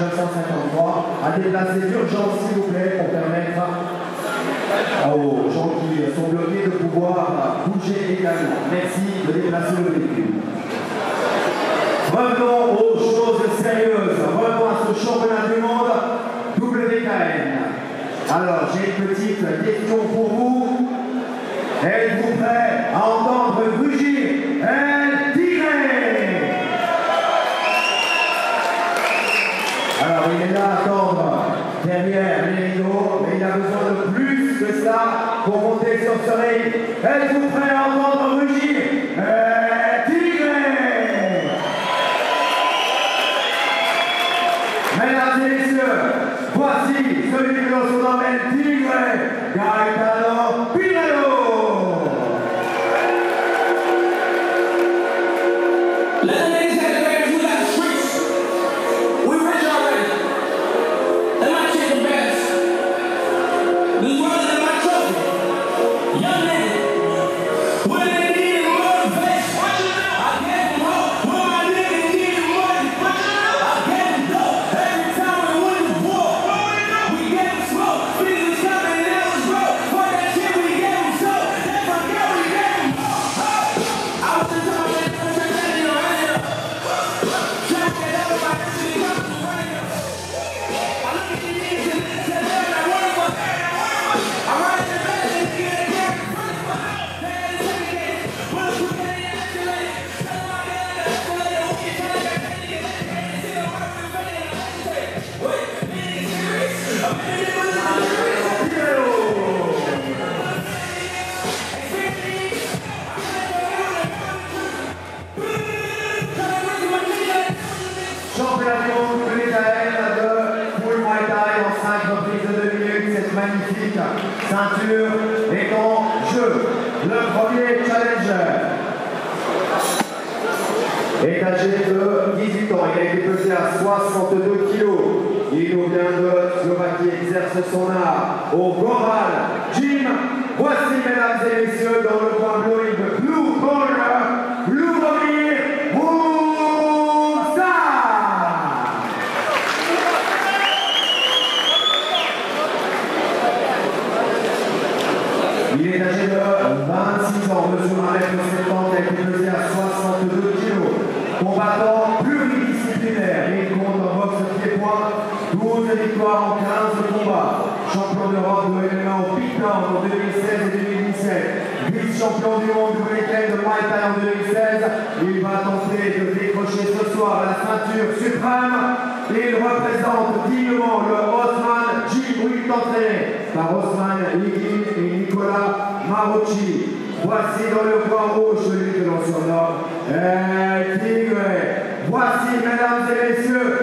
953 à déplacer d'urgence s'il vous plaît pour permettre aux gens qui sont bloqués de pouvoir bouger également. Merci de déplacer le véhicule. Revenons aux choses sérieuses. Revenons à ce championnat du monde WKN. Alors, j'ai une petite question pour vous. Êtes-vous prêts à entendre est là à attendre derrière les rideaux, mais il a besoin de plus que ça pour monter sur ce ring. Êtes-vous prêts à entendre rugir 5 reprises de 2 minutes. Cette magnifique ceinture est en jeu. Le premier challenger est âgé de 18 ans. Il a été pesé à 62 kilos. Il nous vient de Slovaquie, exerce son art au Goral Gym. Voici, mesdames et messieurs, dans le coin bleu, Il va tenter de décrocher ce soir la ceinture suprême. Il représente dignement le Osman. Wick entraîné par Osman Ligin et Nicolas Marucci. Voici dans le coin rouge celui que l'on surnomme. Voici, mesdames et messieurs,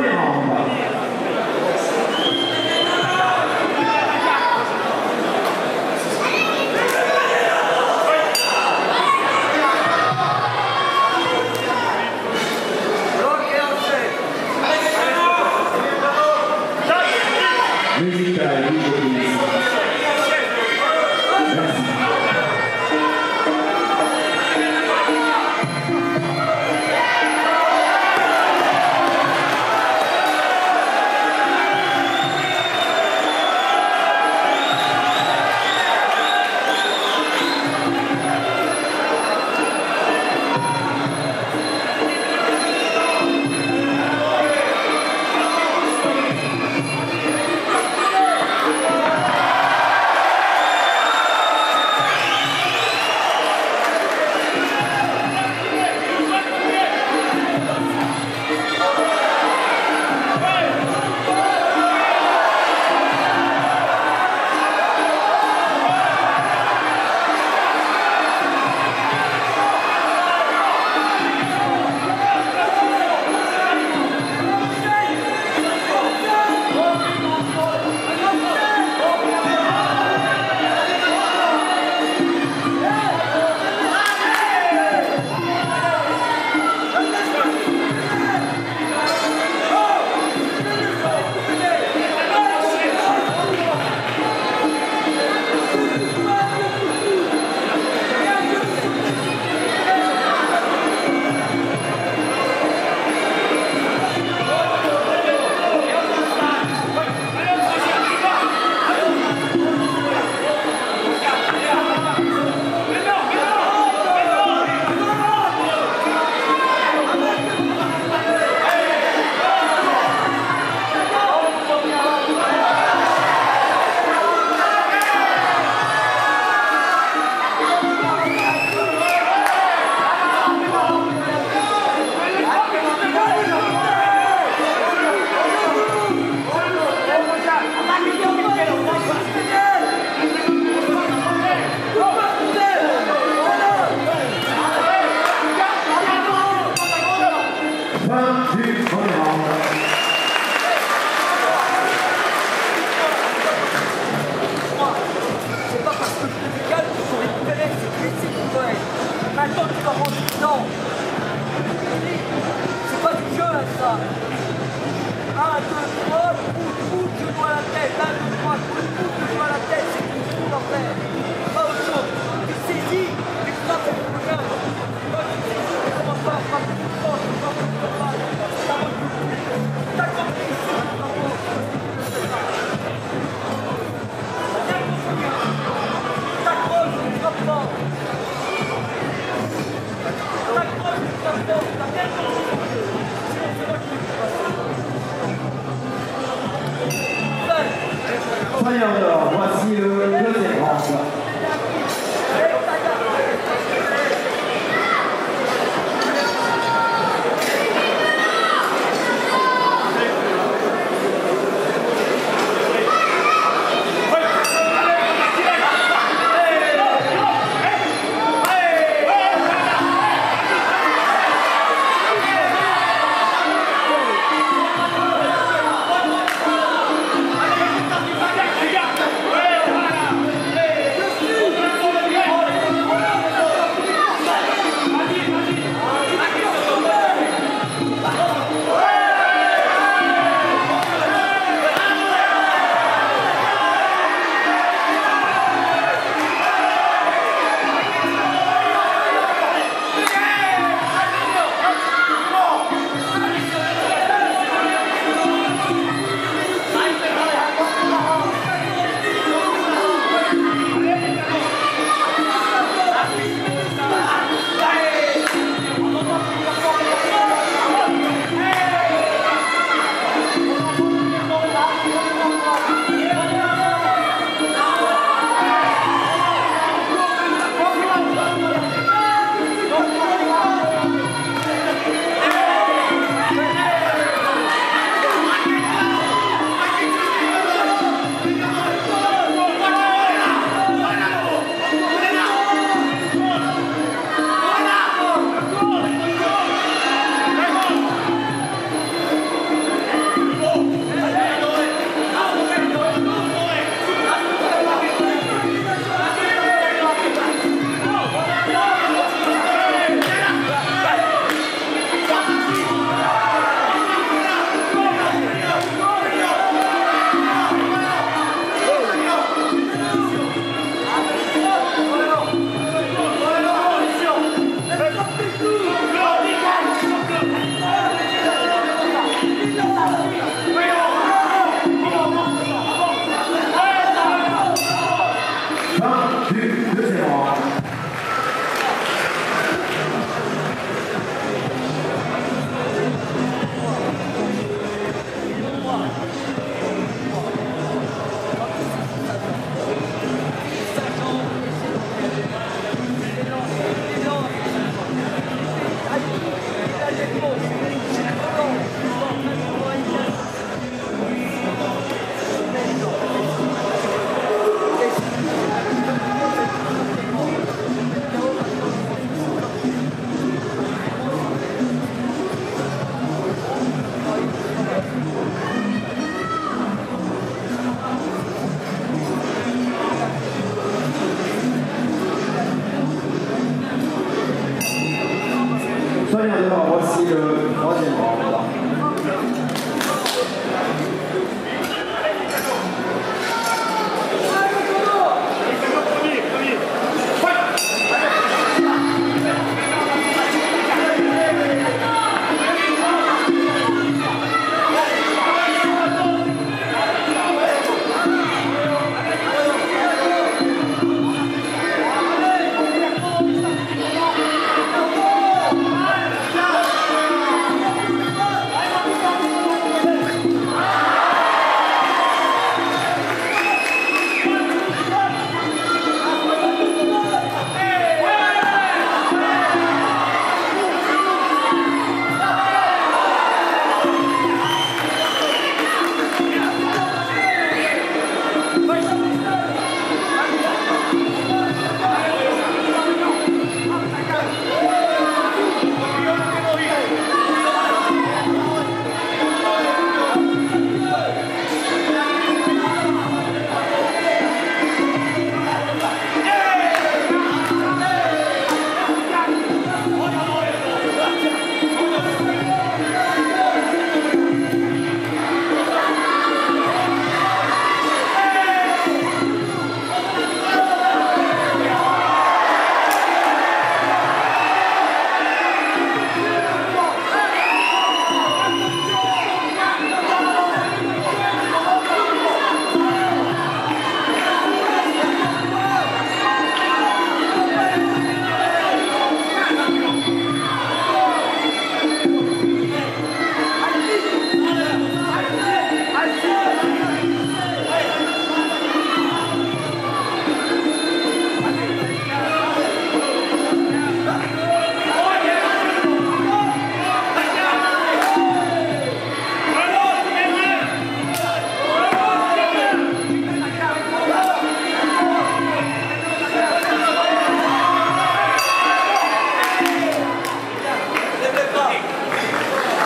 Amen.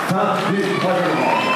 3、2、1、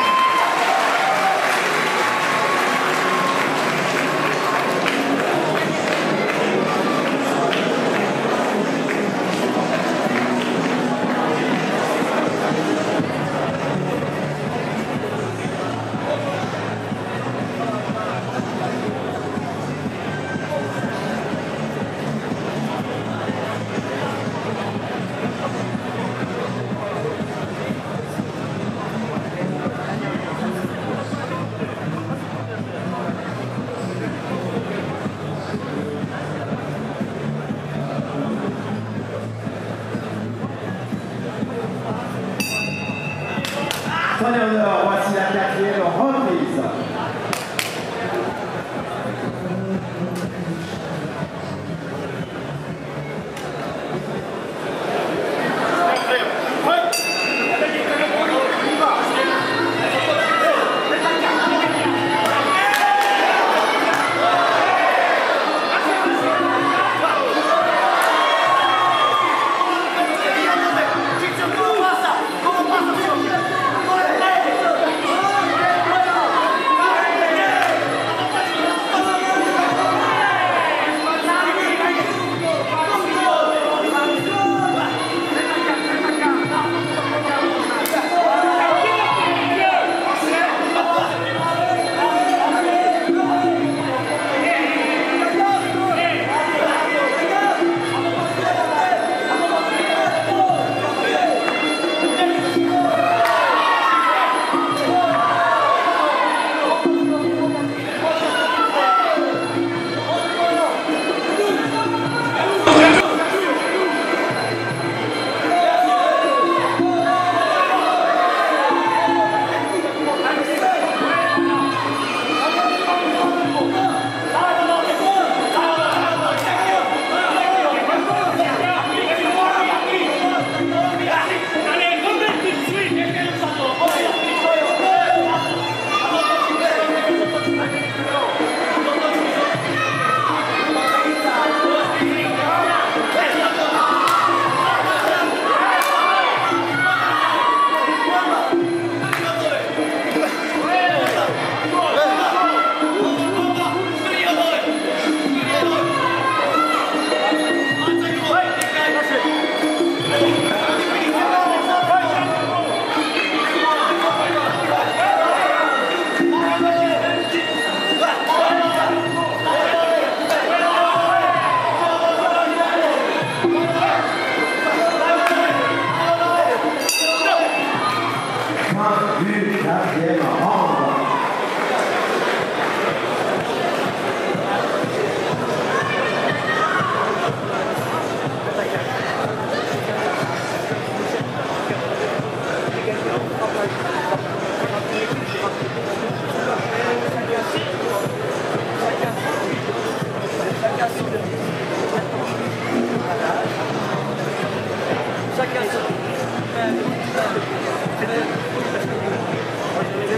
son.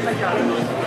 Soigneur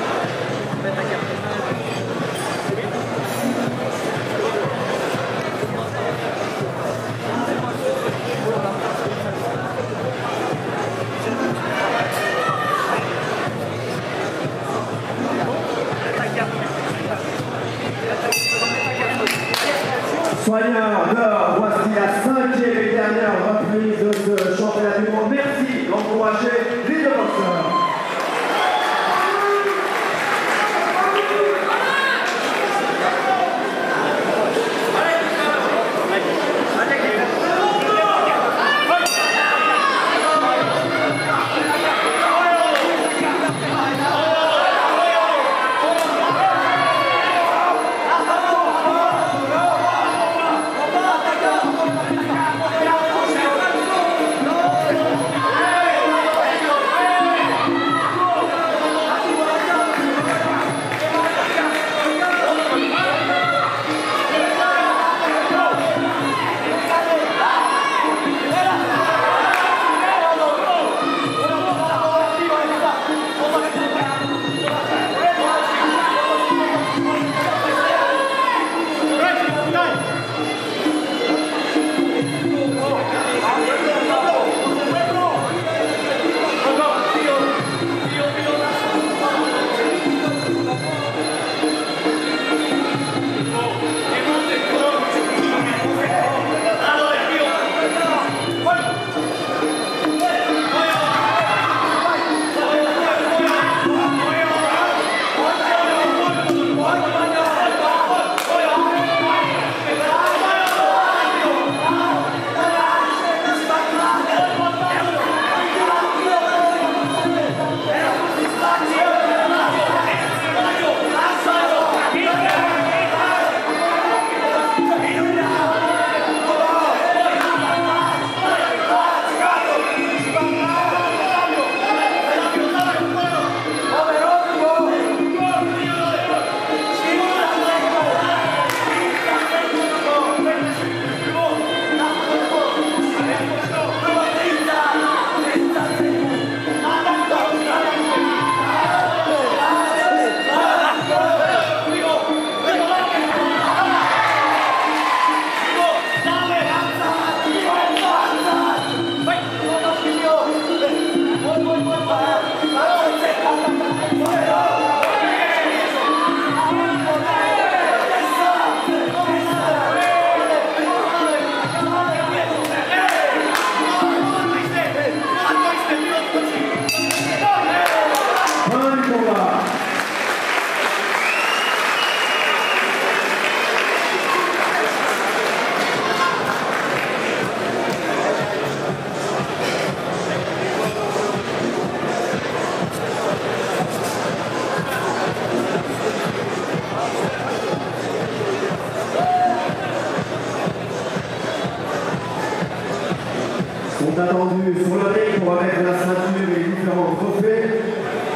sur le ring pour remettre la ceinture et différents trophées.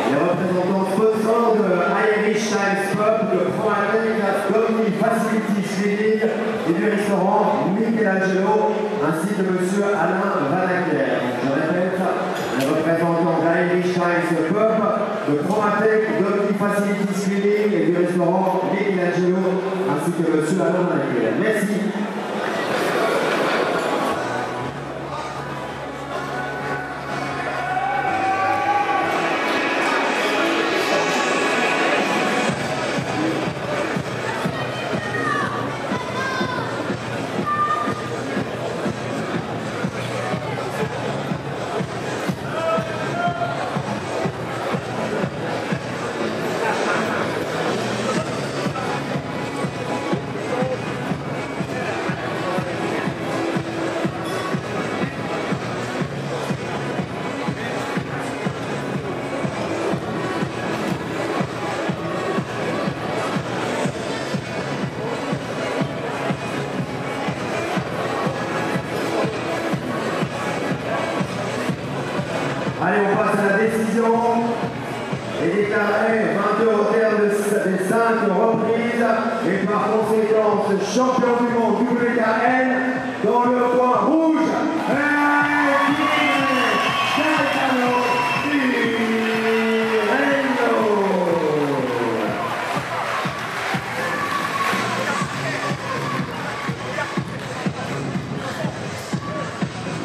Les représentants sponsors de Irish Times Pub, de Promatic Comedy Facility Clinic et du restaurant Michelangelo, ainsi que M. Alain Vanacker. Je répète, les représentants d'Irish Times Pub, de Promatec, Comedy Facility Clinic et du restaurant Michelangelo, ainsi que M. Alain Vanacker. Merci.